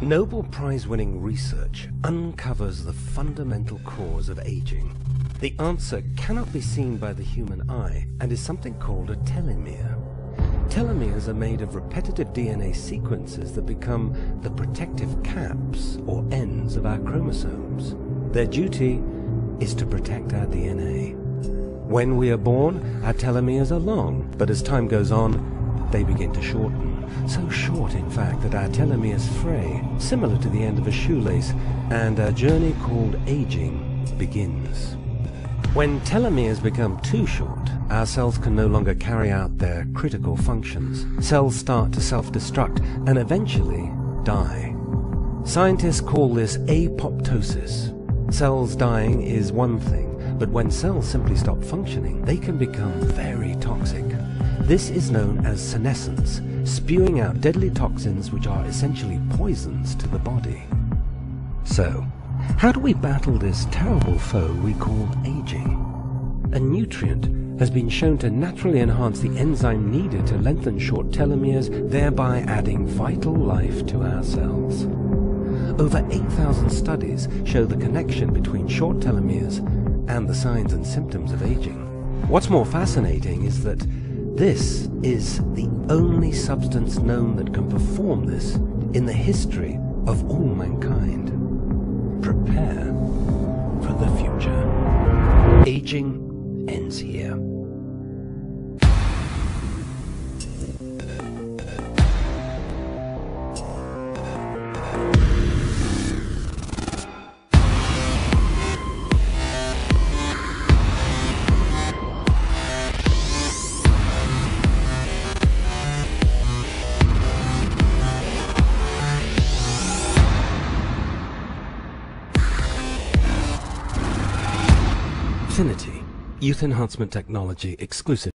Nobel Prize-winning research uncovers the fundamental cause of aging. The answer cannot be seen by the human eye and is something called a telomere. Telomeres are made of repetitive DNA sequences that become the protective caps or ends of our chromosomes. Their duty is to protect our DNA. When we are born, our telomeres are long, but as time goes on, they begin to shorten. So short, in fact, that our telomeres fray, similar to the end of a shoelace, and our journey called aging begins. When telomeres become too short, our cells can no longer carry out their critical functions. Cells start to self-destruct and eventually die. Scientists call this apoptosis. Cells dying is one thing, but when cells simply stop functioning, they can become very toxic. This is known as senescence, spewing out deadly toxins which are essentially poisons to the body. So, how do we battle this terrible foe we call aging? A nutrient has been shown to naturally enhance the enzyme needed to lengthen short telomeres, thereby adding vital life to our cells. Over 8,000 studies show the connection between short telomeres and the signs and symptoms of aging. What's more fascinating is that this is the only substance known that can perform this in the history of all mankind. Prepare for the future. Aging ends here. Affinity, youth enhancement technology exclusive